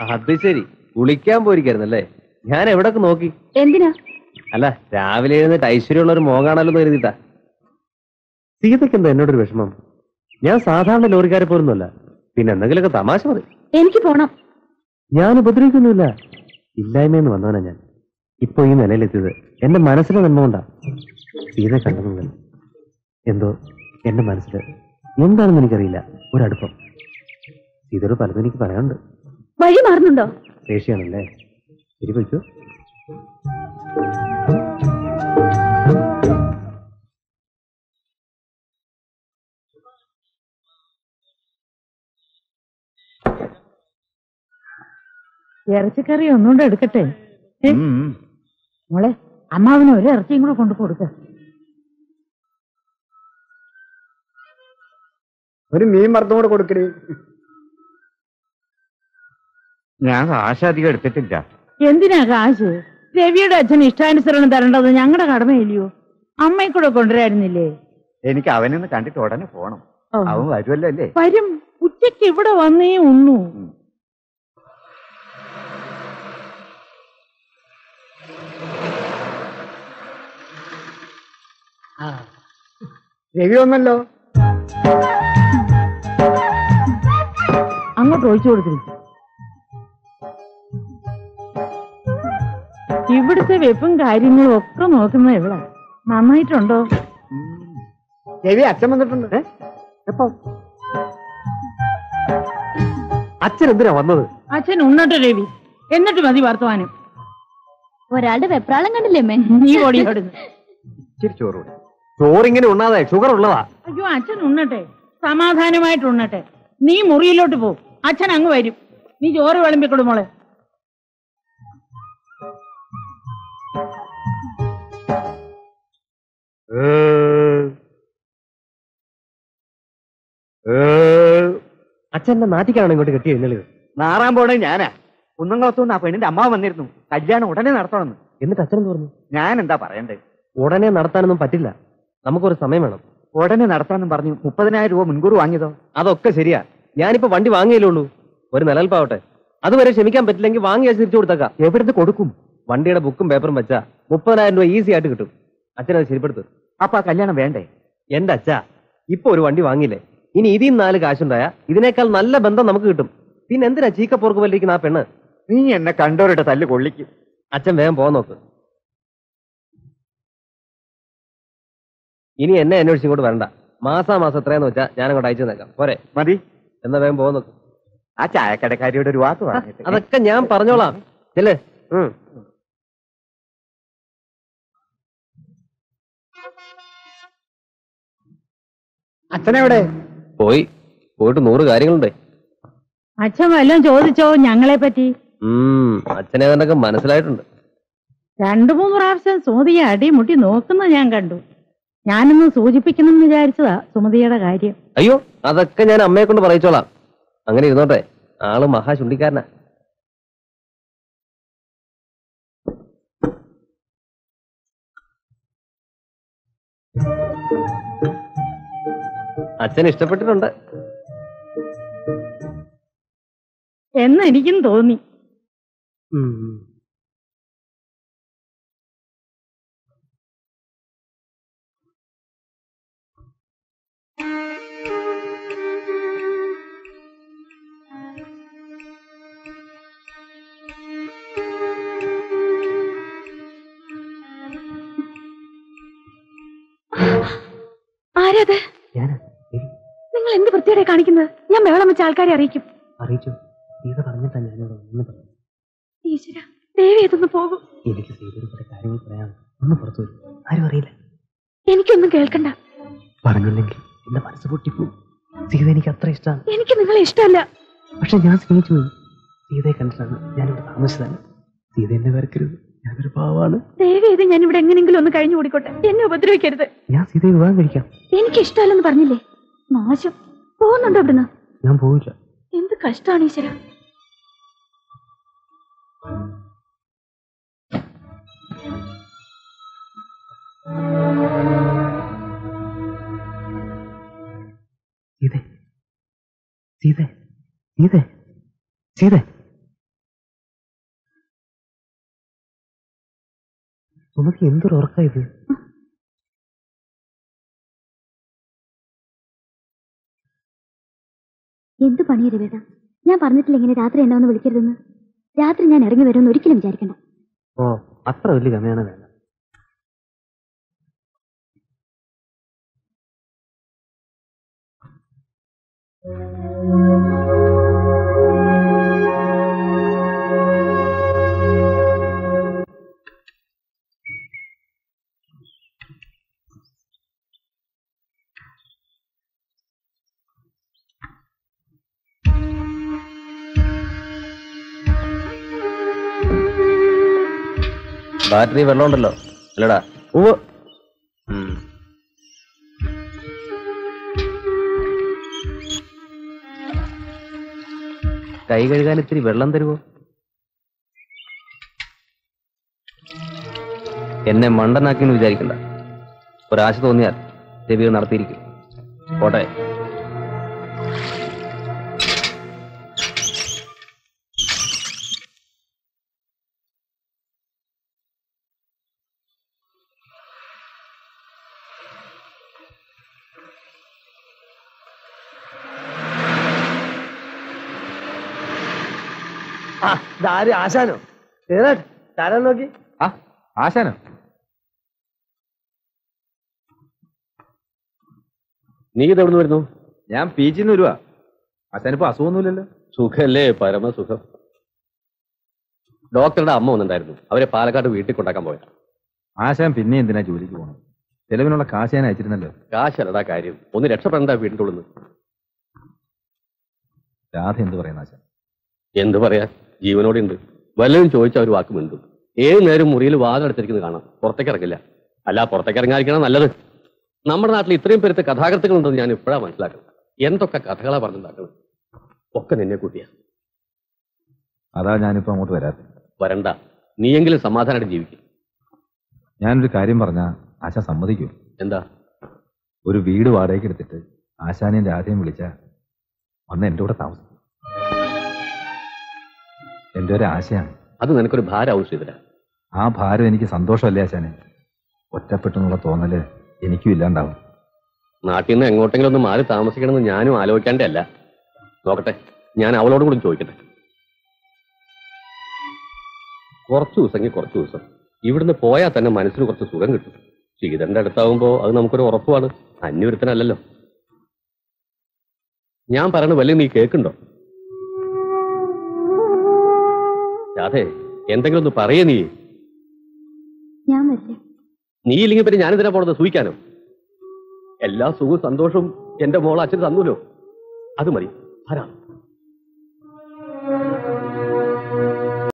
അത് ശരി. കുളിക്കാൻ പോയിരിക്കായിരുന്നല്ലേ? ഞാൻ എവിടൊക്കെ നോക്കി? എന്തിനാ? അല്ല രാവിലെ എഴുന്നേറ്റ് ഐശ്വര്യമുള്ള ഒരു മോകാണല്ലോ എന്ന് കരുതിട്ടാ സീതയ്ക്ക് എന്താ എന്നോടൊരു വിഷമം? ഞാൻ സാധാരണ ലോറിക്കാരെ പോലൊന്നുമല്ല. പിന്നെ എന്തെങ്കിലുമൊക്കെ തമാശ മതി. എനിക്ക് പോണം. ഞാൻ ഉപദ്രവിക്കൊന്നുമില്ല. ഇല്ലായ്മയെന്ന് വന്നവനാ ഞാൻ. ഇപ്പൊ ഈ നിലയിലെത്തിയത് എന്റെ മനസ്സിലെ നന്മ കൊണ്ടാ. സീത കണ്ടത് എന്തോ എന്റെ മനസ്സിൽ എന്താണെന്ന് എനിക്കറിയില്ല. ഒരടുപ്പം. സീതയോട് പലതും എനിക്ക് പറയാനുണ്ട്. വഴി മാറുന്നുണ്ടോ? ശേഷിയാണല്ലേ? ഇറച്ചിക്കറി ഒന്നുകൊണ്ട് എടുക്കട്ടെ? മോളെ അമ്മാവിന് ഒരു ഇറച്ചിയും കൂടെ കൊണ്ടു കൊടുക്ക. ഒരു മീൻ വറുത്തും കൂടെ കൊടുക്കണേ ഞാൻ കാശ് അധികം എടുത്തിട്ടില്ല. എന്തിനാ കാശ്? രവിയുടെ അച്ഛൻ ഇഷ്ടാനുസരണം തരേണ്ടത് ഞങ്ങളുടെ കടമയില്ലയോ? അമ്മയെ കൂടെ കൊണ്ടുവരായിരുന്നില്ലേ? എനിക്ക് അവനൊന്ന് കണ്ടിട്ട് ഉടനെ പോണം. അവൻ വരുമല്ലോ അല്ലേ? വരും. ഉച്ചയ്ക്ക് ഇവിടെ വന്നേ ഉണ്ണു രവി വന്നല്ലോ. അങ്ങോട്ട് ഒഴിച്ചു കൊടുത്തിരിക്കും. ഇവിടുത്തെ വെപ്പും കാര്യങ്ങളും ഒക്കെ നോക്കുന്നത് എവിടെ? നന്നായിട്ടുണ്ടോ? രവി അച്ഛൻ വന്നിട്ടുണ്ട്. എപ്പോ? അച്ഛൻ എന്തിനാ വന്നത്? അച്ഛൻ ഉണ്ണട്ടെ രവി എന്നിട്ട് മതി വർത്തമാനം. ഒരാളുടെ വെപ്രാളം കണ്ടില്ലേ അമ്മേ? നീ ഓടിയോടുന്നു ഇച്ചിരി ചോറ്. ചോറിങ്ങനെ ഉണ്ണാതെ ഷുഗർ ഉള്ളതാ. അയ്യോ അച്ഛൻ ഉണ്ണട്ടെ. സമാധാനമായിട്ട് ഉണ്ണട്ടെ. നീ മുറിയിലോട്ട് പോ. അച്ഛൻ അങ്ങ് വരും. നീ ചോറ് വിളമ്പിക്കൊടു മോളെ. അച്ഛൻ നാട്ടിക്കാണ് നാട്ടിക്കാണോ ഇങ്ങോട്ട് കെട്ടി എഴുന്നള്ളത് നാറാൻ പോണേ ഞാനാ. കുന്നംകുളത്തുനിന്ന് ആ പെണ്ണിന്റെ അമ്മ വന്നിരുന്നു. കല്യാണം ഉടനെ നടത്തണമെന്ന്. എന്നിട്ട് അച്ഛൻ എന്ത് പറഞ്ഞു? ഞാൻ എന്താ പറയണ്ടേ? ഉടനെ നടത്താനൊന്നും പറ്റില്ല. നമുക്കൊരു സമയം വേണം. ഉടനെ നടത്താനും പറഞ്ഞു മുപ്പതിനായിരം രൂപ മുൻകൂർ വാങ്ങിയതോ? അതൊക്കെ ശരിയാ. ഞാനിപ്പോ വണ്ടി വാങ്ങിയല്ലേ ഉള്ളൂ. ഒരു നിലനിൽപ്പാവട്ടെ. അതുവരെ ക്ഷമിക്കാൻ പറ്റില്ലെങ്കിൽ വാങ്ങിയാൽ തിരിച്ചു കൊടുത്തേക്കാം. എവിടുന്ന് കൊടുക്കും? വണ്ടിയുടെ ബുക്കും പേപ്പറും വെച്ചാ മുപ്പതിനായിരം രൂപ ഈസി ആയിട്ട് കിട്ടും. അച്ഛനത് ശരിപ്പെടുത്തു. അപ്പൊ ആ കല്യാണം വേണ്ടേ? എന്റെ അച്ഛ ഇപ്പൊ ഒരു വണ്ടി വാങ്ങിയില്ലേ? ഇനി ഇതിൽ നാല് കാശുണ്ടായ ഇതിനേക്കാൾ നല്ല ബന്ധം നമുക്ക് കിട്ടും. പിന്നെ എന്തിനാ ചീക്കപ്പോർക്ക് വല്ലിരിക്കുന്ന ആ പെണ്ണ്? നീ എന്നെ കണ്ടോരുടെ തല്ല് കൊള്ളിക്കും. അച്ഛൻ വേഗം പോകാൻ നോക്ക്. ഇനി എന്നെ അന്വേഷിച്ച് ഇങ്ങോട്ട് വരണ്ട. മാസാ മാസം എത്രയെന്ന് വെച്ചാ ഞാൻ അങ്ങോട്ട് അയച്ചു തന്നേക്കാം. പോരെ. മതി. എന്നാ വേഗം പോകാൻ നോക്ക്. ആ ചായക്കടക്കാരിയുടെ ഒരു വാക്ക് പറഞ്ഞിട്ട്. അതൊക്കെ ഞാൻ പറഞ്ഞോളാം. ചെല്ലേ. അച്ഛനെവിടെ? പോയി. പോയിട്ട് നൂറ് കാര്യങ്ങളുണ്ട്. അച്ഛൻ വല്ലതും ചോദിച്ചോ ഞങ്ങളെ പറ്റി അച്ഛനെ അതിനൊക്കെ മനസ്സിലായിട്ടുണ്ട്. രണ്ടു മൂന്ന് പ്രാവശ്യം സുമതിയെ അടിമുട്ടി നോക്കുന്ന ഞാൻ കണ്ടു. ഞാനൊന്ന് സൂചിപ്പിക്കണം എന്ന് വിചാരിച്ചതാ സുമതിയുടെ കാര്യം. അയ്യോ അതൊക്കെ ഞാൻ അമ്മയെ കൊണ്ട് പറയിച്ചോളാം. അങ്ങനെ ഇരുന്നോട്ടെ. ആൾ മഹാ ചുണ്ടിക്കാരനാ അച്ഛൻ ഇഷ്ടപ്പെട്ടിട്ടുണ്ട്. എന്ന് എനിക്കും തോന്നി. ആരത്? നിങ്ങൾ എന്ത് വൃത്തിയോടെ കാണിക്കുന്നത് ഞാൻ ബഹളം വെച്ച ആൾക്കാരെ അറിയിക്കും. അറിയിച്ചു? സീത പറഞ്ഞിട്ടാ ഞാനിവിടെ ഒന്ന് പറഞ്ഞു. ഈശ്വര ദേവി ഇതൊന്ന് പോകും. എനിക്ക് സീതയുടെ കുറെ കാര്യങ്ങൾ പറയാം ഒന്ന് പുറത്തു വരും. ആരും അറിയില്ല. എനിക്കൊന്നും കേൾക്കണ്ട. പറഞ്ഞില്ലെങ്കിൽ എന്റെ മനസ്സ് പൊട്ടിപ്പോ. സീത എനിക്ക് അത്ര ഇഷ്ടമാണ് എനിക്ക് നിങ്ങളെ ഇഷ്ടമല്ല. പക്ഷെ ഞാൻ സ്നേഹിച്ചു പോയി. സീതയെ കണ്ടിട്ടാണ് ഞാനിവിടെ താമസിച്ചതല്ല സീത എന്നെ വരക്കരുത്. ഞാനൊരു പാവാണ് ദേവി ഇത് ഞാൻ ഇവിടെ എങ്ങനെങ്കിലും ഒന്ന് കഴിഞ്ഞു കൂടിക്കോട്ടെ. എന്നെ ഉപദ്രവിക്കരുത്. ഞാൻ സീതയെ വിവാഹം കഴിക്കാം. എനിക്ക് ഇഷ്ടമല്ലെന്ന് പറഞ്ഞില്ലേ? നാശം. പോകുന്നുണ്ടോ ഇവിടുന്ന്? ഞാൻ പോവില്ല. എന്ത് കഷ്ടാണ് ഈശ്വര. സീതേ. സീതേ. സീതേ. സീത. സുമതി എന്തൊരു ഉറക്കായത് എന്ത് പണിയാ രവേട്ട ഞാൻ പറഞ്ഞിട്ടില്ല ഇങ്ങനെ രാത്രി എന്നെ ഒന്ന് വിളിക്കരുതെന്ന്. രാത്രി ഞാൻ ഇറങ്ങി വരുമെന്ന് ഒരിക്കലും വിചാരിക്കണ്ട. ഓ അത്ര വലിയ ഗമയാണ് വേണ്ട. ബാറ്ററി വെള്ളമുണ്ടല്ലോ. അല്ലടാ. ഓ കൈ കഴുകാൻ ഇത്തിരി വെള്ളം തരുമോ എന്നെ മണ്ടനാക്കിന്ന് വിചാരിക്കണ്ട. ഒരാശ തോന്നിയാൽ രവി നടത്തിയിരിക്കും. പോട്ടെ. ഇതാര് ആശാനോ? ഏതാ? തരാൻ നോക്കി? ആ ആശാനോ? നീ ഇതെവിടുന്ന് വരുന്നു? ഞാൻ പി ജിന്ന് വരുവാ. ആശാനിപ്പോ അസുഖമൊന്നുമില്ലല്ലോ. സുഖല്ലേ പരമസുഖം. ഡോക്ടറുടെ അമ്മ വന്നിട്ടുണ്ടായിരുന്നു. അവരെ പാലക്കാട് വീട്ടിൽ കൊണ്ടാക്കാൻ പോയത്. ആശാൻ പിന്നെ എന്തിനാ ജോലിക്ക് പോകണം ചെലവിനുള്ള കാശ് ഞാൻ അയച്ചിരുന്നല്ലോ. കാശല്ലടാ കാര്യം. ഒന്ന് രക്ഷപ്പെടണ്ട വീട്ടിൽ രാധ എന്ത് പറയുന്ന ആശാൻ? എന്ത് പറയാ ജീവനോടെ ഉണ്ട് വല്ലതും ചോദിച്ചാൽ ഒരു വാക്ക് മിണ്ടും. ഏത് നേരം മുറിയിൽ വാതിലടുത്തിരിക്കുന്നത് കാണാം. പുറത്തേക്ക് ഇറങ്ങില്ല അല്ല പുറത്തേക്ക് ഇറങ്ങാതിരിക്കണം നല്ലത്. നമ്മുടെ നാട്ടിൽ ഇത്രയും പേരത്തെ കഥാകൃത്തുകൾ ഉണ്ടെന്ന് ഞാൻ ഇപ്പോഴാണ് മനസ്സിലാക്കുന്നത്. എന്തൊക്കെ കഥകളാ പറഞ്ഞുണ്ടാക്കണം ഒക്കെ നിന്നെ കൂട്ടിയ. അതാ ഞാനിപ്പോ അങ്ങോട്ട് വരാത്ത വരണ്ട. നീയെങ്കിലും സമാധാനമായിട്ട് ജീവിക്കും. ഞാനൊരു കാര്യം പറഞ്ഞ ആശ സമ്മതിക്കൂ. എന്താ? ഒരു വീട് വാടകയ്ക്ക് എടുത്തിട്ട് ആശാനെ രാധയും വിളിച്ച വന്ന് എന്റെ കൂടെ താമസം എന്റെ ഒരു ആശയാണ് അത് നിനക്കൊരു ഭാരമാവും ശ്രീധര ആ ഭാരം എനിക്ക് സന്തോഷമല്ലേ ആശാനെ? ഒറ്റപ്പെട്ടെന്നുള്ള തോന്നൽ എനിക്കും ഇല്ലാണ്ടാവും. നാട്ടിൽ നിന്ന് എങ്ങോട്ടെങ്കിലും ഒന്ന് മാറി താമസിക്കണമെന്ന് ഞാനും ആലോചിക്കാണ്ടേ അല്ല നോക്കട്ടെ ഞാൻ അവളോട് കൂടി ചോദിക്കട്ടെ. കുറച്ച് ദിവസമെങ്കിൽ കുറച്ച് ദിവസം. ഇവിടുന്ന് പോയാൽ തന്നെ മനസ്സിന് കുറച്ച് സുഖം കിട്ടും. ശ്രീധരന്റെ അടുത്താവുമ്പോ അത് നമുക്കൊരു ഉറപ്പാണ്. അന്യൊരുത്തനല്ലല്ലോ. ഞാൻ പറയണ വല്ല നീ കേൾക്കുണ്ടോ രാധേ എന്തെങ്കിലും ഒന്ന് പറയേ നീ. ഞാൻ വരില്ല നീ ഇല്ലെങ്കിൽ പിന്നെ ഞാനെന്തിനാ പോണത്? സൂഹിക്കാനോ എല്ലാ സുഖവും സന്തോഷവും എന്റെ മോൾ അച്ഛൻ തന്നൂലോ? അത് മതി. ധാരാളം